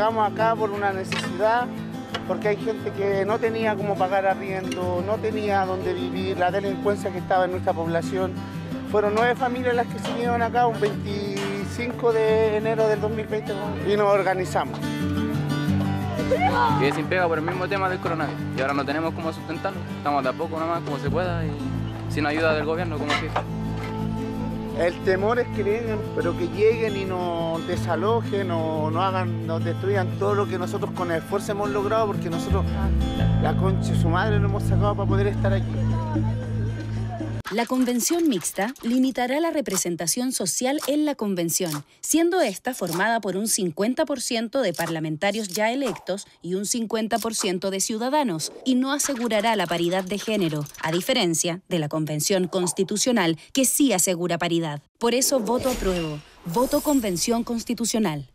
llegamos acá por una necesidad, porque hay gente que no tenía cómo pagar arriendo, no tenía dónde vivir, la delincuencia que estaba en nuestra población. Fueron nueve familias las que se vinieron acá un 25 de enero del 2020 y nos organizamos. Quedé sin pega por el mismo tema del coronavirus y ahora no tenemos cómo sustentarlo. Estamos de a poco nomás como se pueda y sin ayuda del gobierno como que. El temor es que vengan, pero que lleguen y nos desalojen o no hagan, nos destruyan todo lo que nosotros con esfuerzo hemos logrado, porque nosotros la concha de su madre lo hemos sacado para poder estar aquí. La convención mixta limitará la representación social en la convención, siendo esta formada por un 50% de parlamentarios ya electos y un 50% de ciudadanos, y no asegurará la paridad de género, a diferencia de la convención constitucional que sí asegura paridad. Por eso voto apruebo, voto convención constitucional.